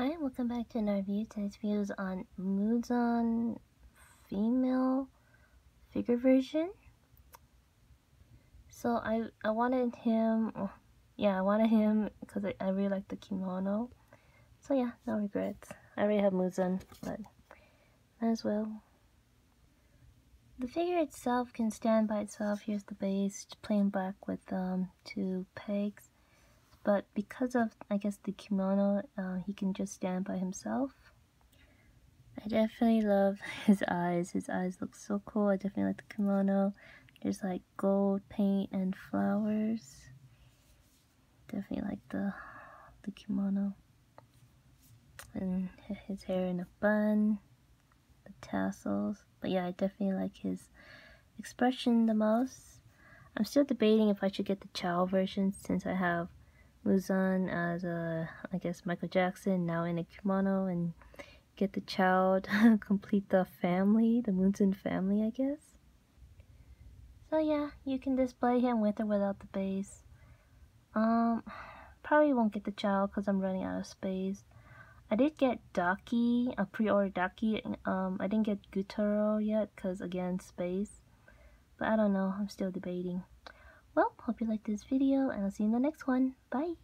Hi, welcome back to another review. Today's video is on Muzan female figure version. So I I wanted him, yeah, I wanted him because I, I really like the kimono. So yeah, no regrets. I already have Muzan, but might as well. The figure itself can stand by itself. Here's the base, plain black with um, two pegs but because of I guess the kimono uh, he can just stand by himself. I definitely love his eyes. His eyes look so cool. I definitely like the kimono. There's like gold paint and flowers. Definitely like the the kimono. And his hair in a bun the tassels. But yeah I definitely like his expression the most. I'm still debating if I should get the Chao version since I have Muzan as a, I guess, Michael Jackson, now in a kimono, and get the child, complete the family, the Muzan family, I guess. So yeah, you can display him with or without the base. Um, probably won't get the child because I'm running out of space. I did get Daki, a pre-order Daki. Um, I didn't get Gyutaro yet because again space. But I don't know. I'm still debating. Well, hope you liked this video and I'll see you in the next one. Bye!